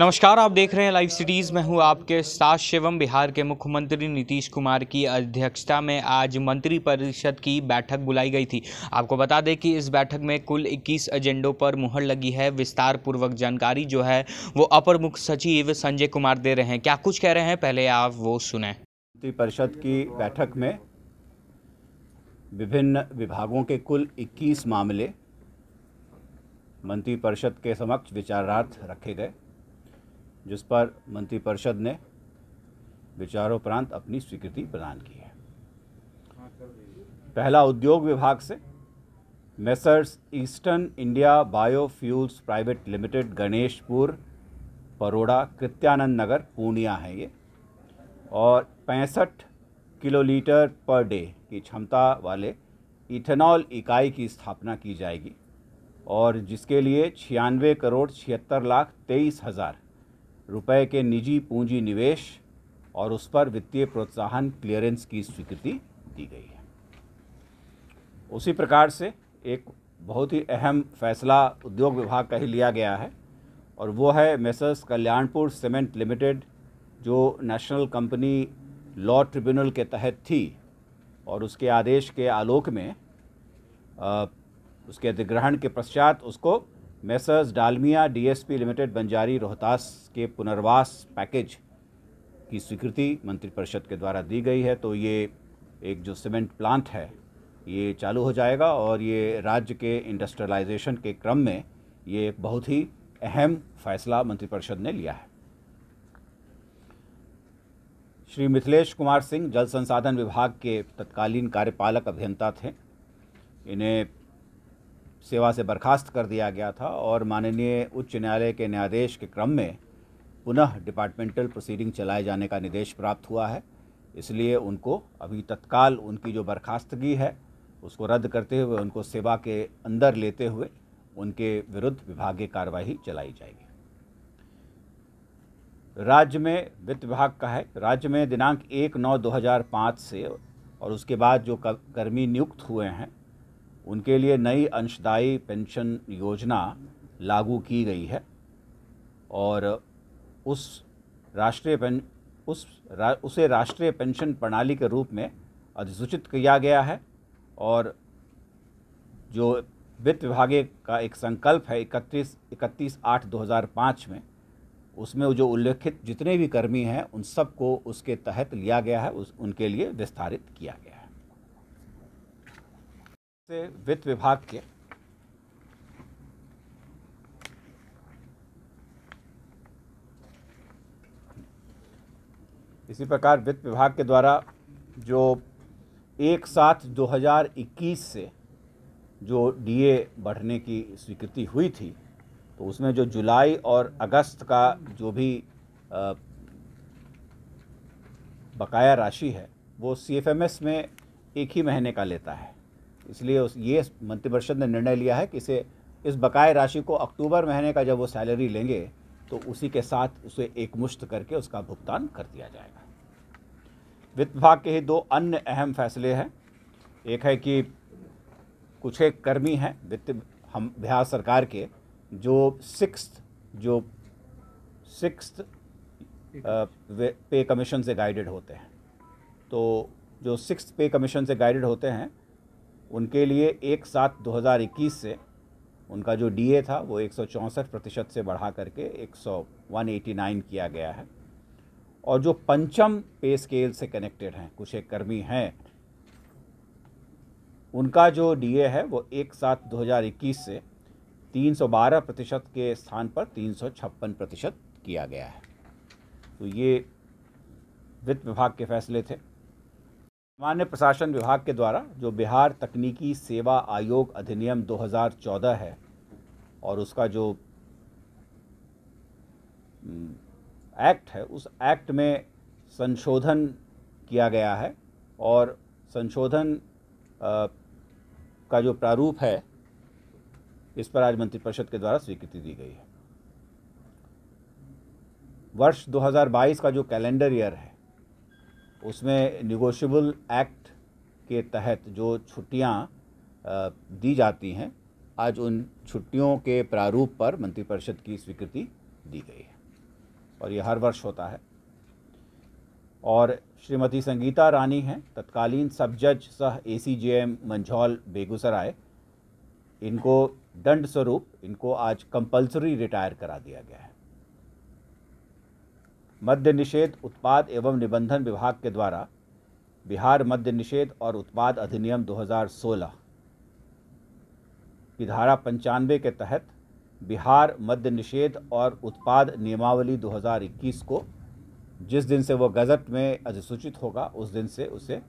नमस्कार, आप देख रहे हैं लाइव सिटीज़ में हूँ आपके साथ शिवम, बिहार के मुख्यमंत्री नीतीश कुमार की अध्यक्षता में आज मंत्री परिषद की बैठक बुलाई गई थी। आपको बता दें कि इस बैठक में कुल 21 एजेंडों पर मुहर लगी है। विस्तार पूर्वक जानकारी जो है, वो अपर मुख्य सचिव संजय कुमार दे रहे हैं। क्या कुछ कह रहे हैं? पहले आप वो सुने। मंत्री परिषद की बैठक में विभिन्न विभागों के कुल 21 मामले मंत्रिपरिषद के समक्ष विचारार्थ रखे गए। जिस पर मंत्रिपरिषद ने विचारोपरांत अपनी स्वीकृति प्रदान की है। पहला उद्योग विभाग से Messrs Eastern India Biofuels Private Limited Ganeshpur Paroda Krityanand Nagar Purnia है ये। और पैंसठ किलोलीटर पर डे की क्षमता वाले इथेनॉल इकाई की स्थापना की जाएगी और जिसके लिए छियानवे करोड़ छिहत्तर लाख तेईस हज़ार रुपए के निजी पूंजी निवेश और उस पर वित्तीय प्रोत्साहन क्लियरेंस की स्वीकृति दी गई है। उसी प्रकार से एक बहुत ही अहम फैसला उद्योग विभाग का ही लिया गया है और वो है मेसर्स कल्याणपुर सीमेंट लिमिटेड जो नेशनल कंपनी लॉ ट्रिब्यूनल के तहत थी और उसके आदेश के आलोक में आ, उसके अधिग्रहण के पश्चात उसको Messrs, Dalmia, DSP Limited, Banjari, Rohtas के पुनर्वास पैकेज की स्वीकृति मंत्रिपरिषद के द्वारा दी गई है। तो ये एक जो सीमेंट प्लांट है, ये चालू हो जाएगा और ये राज्य के इंडस्ट्रियलाइजेशन के क्रम में ये एक बहुत ही अहम फैसला मंत्रिपरिषद ने लिया है। श्री मिथिलेश कुमार सिंह जल संसाधन विभाग के तत्कालीन कार्यपालक अभियंता थे। इन्हें सेवा से बर्खास्त कर दिया गया था और माननीय उच्च न्यायालय के न्यायाधीश के क्रम में पुनः डिपार्टमेंटल प्रोसीडिंग चलाए जाने का निर्देश प्राप्त हुआ है। इसलिए उनको अभी तत्काल उनकी जो बर्खास्तगी है, उसको रद्द करते हुए, उनको सेवा के अंदर लेते हुए उनके विरुद्ध विभागीय कार्रवाई चलाई जाएगी। राज्य में वित्त विभाग का है। राज्य में दिनांक एक नौ दो हज़ार पाँच से और उसके बाद जो कर्मी नियुक्त हुए हैं उनके लिए नई अंशदायी पेंशन योजना लागू की गई है और उस राष्ट्रीय पें उस रा, उसे राष्ट्रीय पेंशन प्रणाली के रूप में अधिसूचित किया गया है और जो वित्त विभाग का एक संकल्प है इकतीस इकतीस आठ दो हज़ार पाँच में उसमें जो उल्लेखित जितने भी कर्मी हैं उन सबको उसके तहत लिया गया है उस उनके लिए विस्तारित किया गया है। से वित्त विभाग के। इसी प्रकार वित्त विभाग के द्वारा जो एक सात 2021 से जो डीए बढ़ने की स्वीकृति हुई थी तो उसमें जो जुलाई और अगस्त का जो भी बकाया राशि है, वो सीएफएमएस में एक ही महीने का लेता है। इसलिए उस ये मंत्रिपरिषद ने निर्णय लिया है कि इसे इस बकाए राशि को अक्टूबर महीने का जब वो सैलरी लेंगे तो उसी के साथ उसे एक मुश्त करके उसका भुगतान कर दिया जाएगा। वित्त विभाग के ही दो अन्य अहम फैसले हैं। एक है कि कुछ एक कर्मी हैं वित्त हम बिहार सरकार के जो सिक्स जो सिक्स पे कमीशन से गाइडेड होते हैं। तो जो सिक्स पे कमीशन से गाइडेड होते हैं उनके लिए एक सात 2021 से उनका जो डीए था, वो एक प्रतिशत से बढ़ा करके एक सौ वन एटी नाइन किया गया है। और जो पंचम पे स्केल से कनेक्टेड हैं, कुछ एक कर्मी हैं, उनका जो डीए है, वो एक सात 2021 से 312 प्रतिशत के स्थान पर तीन सौ छप्पन प्रतिशत किया गया है। तो ये वित्त विभाग के फैसले थे। सामान्य प्रशासन विभाग के द्वारा जो बिहार तकनीकी सेवा आयोग अधिनियम 2014 है और उसका जो एक्ट है, उस एक्ट में संशोधन किया गया है और संशोधन का जो प्रारूप है, इस पर आज मंत्रिपरिषद के द्वारा स्वीकृति दी गई है। वर्ष 2022 का जो कैलेंडर ईयर है उसमें निगोशियबल एक्ट के तहत जो छुट्टियाँ दी जाती हैं, आज उन छुट्टियों के प्रारूप पर मंत्रिपरिषद की स्वीकृति दी गई है। और ये हर वर्ष होता है। और श्रीमती संगीता रानी हैं, तत्कालीन सब जज सह A C J M Manjhaul Begusarai. इनको दंड स्वरूप, इनको आज कंपलसरी रिटायर करा दिया गया है। मद्य निषेध उत्पाद एवं निबंधन विभाग के द्वारा बिहार मद्य निषेध और उत्पाद अधिनियम 2016 की धारा पंचानवे के तहत बिहार मद्य निषेध और उत्पाद नियमावली 2021 को जिस दिन से वो गजट में अधिसूचित होगा, उस दिन से उसे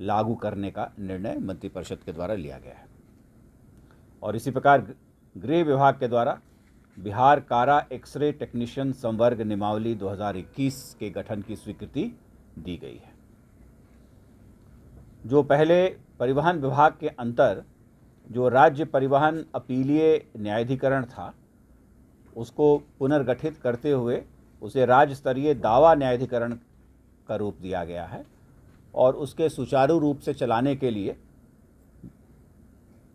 लागू करने का निर्णय मंत्रिपरिषद के द्वारा लिया गया है। और इसी प्रकार गृह विभाग के द्वारा बिहार कारा एक्सरे टेक्नीशियन संवर्ग नियमावली 2021 के गठन की स्वीकृति दी गई है। जो पहले परिवहन विभाग के अंतर, जो राज्य परिवहन अपीलीय न्यायाधिकरण था, उसको पुनर्गठित करते हुए उसे राज्य स्तरीय दावा न्यायाधिकरण का रूप दिया गया है और उसके सुचारू रूप से चलाने के लिए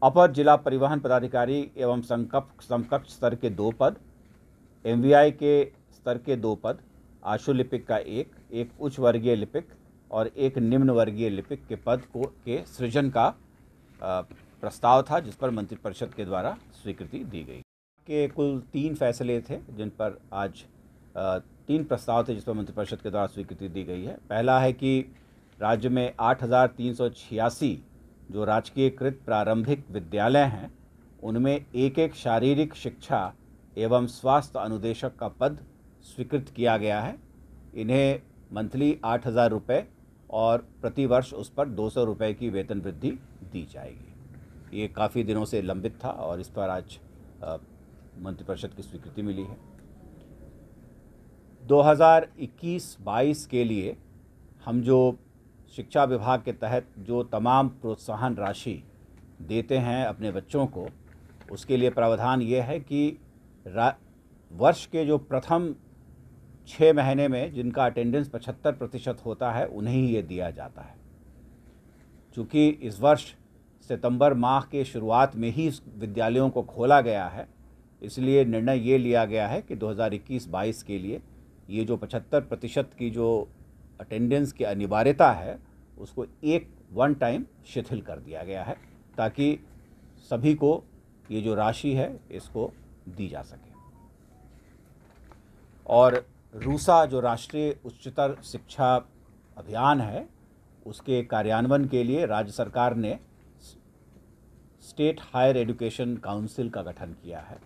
अपर जिला परिवहन पदाधिकारी एवं समकक्ष स्तर के दो पद एमवीआई के स्तर के दो पद, आशु लिपिक का एक एक उच्च वर्गीय लिपिक और एक निम्न वर्गीय लिपिक के पद को, के सृजन का प्रस्ताव था जिस पर मंत्रिपरिषद के द्वारा स्वीकृति दी गई। के कुल तीन फैसले थे जिन पर आज तीन प्रस्ताव थे जिस पर मंत्रिपरिषद के द्वारा स्वीकृति दी गई है। पहला है कि राज्य में आठ हज़ार तीन सौ छियासी जो राजकीयकृत प्रारंभिक विद्यालय हैं, उनमें एक एक शारीरिक शिक्षा एवं स्वास्थ्य अनुदेशक का पद स्वीकृत किया गया है। इन्हें मंथली आठ हज़ार रुपये और प्रतिवर्ष उस पर दो सौ रुपये की वेतन वृद्धि दी जाएगी। ये काफ़ी दिनों से लंबित था और इस पर आज मंत्रिपरिषद की स्वीकृति मिली है। 2021-22 के लिए हम जो शिक्षा विभाग के तहत जो तमाम प्रोत्साहन राशि देते हैं अपने बच्चों को, उसके लिए प्रावधान ये है कि वर्ष के जो प्रथम छः महीने में जिनका अटेंडेंस पचहत्तर प्रतिशत होता है, उन्हें ही ये दिया जाता है। चूँकि इस वर्ष सितंबर माह के शुरुआत में ही विद्यालयों को खोला गया है, इसलिए निर्णय ये लिया गया है कि 2021-22 के लिए ये जो पचहत्तर प्रतिशत की जो अटेंडेंस की अनिवार्यता है, उसको एक वन टाइम शिथिल कर दिया गया है, ताकि सभी को ये जो राशि है, इसको दी जा सके। और रूसा जो राष्ट्रीय उच्चतर शिक्षा अभियान है, उसके कार्यान्वयन के लिए राज्य सरकार ने स्टेट हायर एजुकेशन काउंसिल का गठन किया है,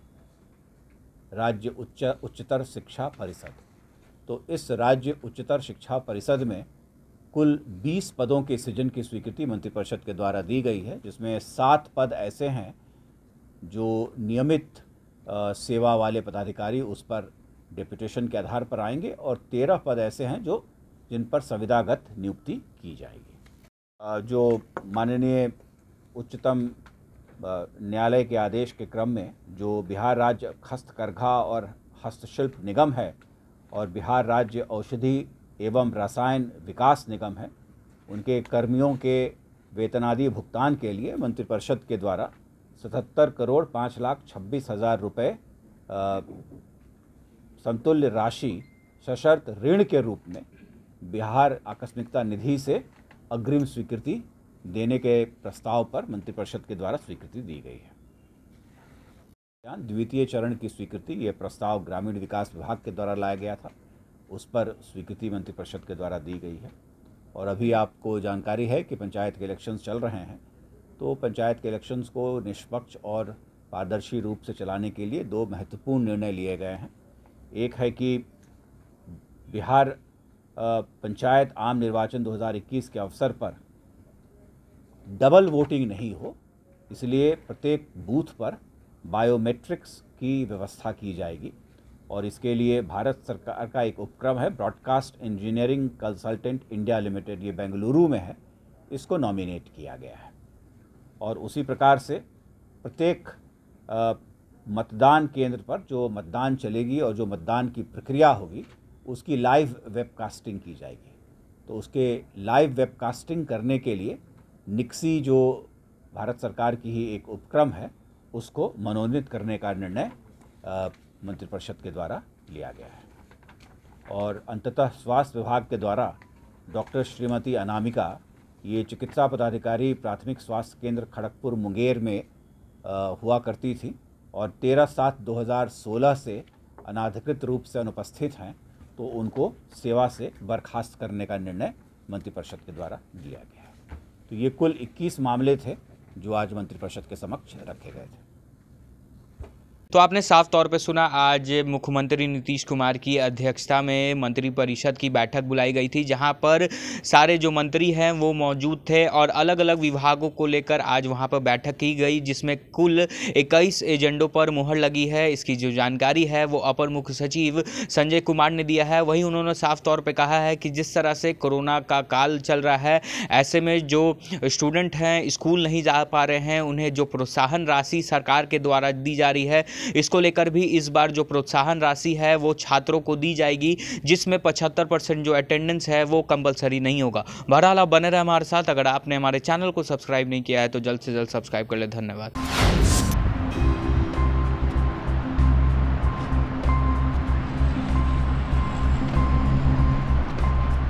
राज्य उच्च, उच्चतर शिक्षा परिषद। तो इस राज्य उच्चतर शिक्षा परिषद में कुल 20 पदों के सृजन की स्वीकृति मंत्रिपरिषद के द्वारा दी गई है, जिसमें सात पद ऐसे हैं जो नियमित सेवा वाले पदाधिकारी उस पर डिप्यूटेशन के आधार पर आएँगे और तेरह पद ऐसे हैं जो जिन पर संविदागत नियुक्ति की जाएगी। जो माननीय उच्चतम न्यायालय के आदेश के क्रम में जो बिहार राज्य हस्तकरघा और हस्तशिल्प निगम है और बिहार राज्य औषधि एवं रसायन विकास निगम है। उनके कर्मियों के वेतनादि भुगतान के लिए मंत्रिपरिषद के द्वारा सतहत्तर करोड़ पाँच लाख छब्बीस हज़ार रुपये समतुल्य राशि सशर्त ऋण के रूप में बिहार आकस्मिकता निधि से अग्रिम स्वीकृति देने के प्रस्ताव पर मंत्रिपरिषद के द्वारा स्वीकृति दी गई है। द्वितीय चरण की स्वीकृति ये प्रस्ताव ग्रामीण विकास विभाग के द्वारा लाया गया था। उस पर स्वीकृति मंत्रिपरिषद के द्वारा दी गई है। और अभी आपको जानकारी है कि पंचायत के इलेक्शंस चल रहे हैं तो पंचायत के इलेक्शंस को निष्पक्ष और पारदर्शी रूप से चलाने के लिए दो महत्वपूर्ण निर्णय लिए गए हैं। एक है कि बिहार पंचायत आम निर्वाचन 2021 के अवसर पर डबल वोटिंग नहीं हो, इसलिए प्रत्येक बूथ पर बायोमेट्रिक्स की व्यवस्था की जाएगी। और इसके लिए भारत सरकार का एक उपक्रम है Broadcast Engineering Consultant India Limited ये बेंगलुरु में है। इसको नॉमिनेट किया गया है। और उसी प्रकार से प्रत्येक मतदान केंद्र पर जो मतदान चलेगी और जो मतदान की प्रक्रिया होगी, उसकी लाइव वेबकास्टिंग की जाएगी। तो उसके लाइव वेबकास्टिंग करने के लिए निक्सी जो भारत सरकार की ही एक उपक्रम है उसको मनोनीत करने का निर्णय मंत्रिपरिषद के द्वारा लिया गया है। और अंततः स्वास्थ्य विभाग के द्वारा डॉक्टर श्रीमती अनामिका ये चिकित्सा पदाधिकारी प्राथमिक स्वास्थ्य केंद्र खड़गपुर मुंगेर में आ, हुआ करती थी और 13 सात 2016 से अनाधिकृत रूप से अनुपस्थित हैं तो उनको सेवा से बर्खास्त करने का निर्णय मंत्रिपरिषद के द्वारा लिया गया है। तो ये कुल 21 मामले थे जो आज मंत्रिपरिषद के समक्ष रखे गए थे। तो आपने साफ़ तौर पे सुना, आज मुख्यमंत्री नीतीश कुमार की अध्यक्षता में मंत्रिपरिषद की बैठक बुलाई गई थी, जहाँ पर सारे जो मंत्री हैं वो मौजूद थे और अलग अलग विभागों को लेकर आज वहाँ पर बैठक की गई, जिसमें कुल 21 एजेंडों पर मुहर लगी है। इसकी जो जानकारी है, वो अपर मुख्य सचिव संजय कुमार ने दिया है। वहीं उन्होंने साफ़ तौर पर कहा है कि जिस तरह से कोरोना का काल चल रहा है, ऐसे में जो स्टूडेंट हैं, स्कूल नहीं जा पा रहे हैं, उन्हें जो प्रोत्साहन राशि सरकार के द्वारा दी जा रही है इसको लेकर भी इस बार जो प्रोत्साहन राशि है, वो छात्रों को दी जाएगी, जिसमें पचहत्तर परसेंट जो अटेंडेंस है, वो कंपलसरी नहीं होगा। बहरहाल, आप बने रहे हमारे साथ। अगर आपने हमारे चैनल को सब्सक्राइब नहीं किया है तो जल्द से जल्द सब्सक्राइब कर ले। धन्यवाद।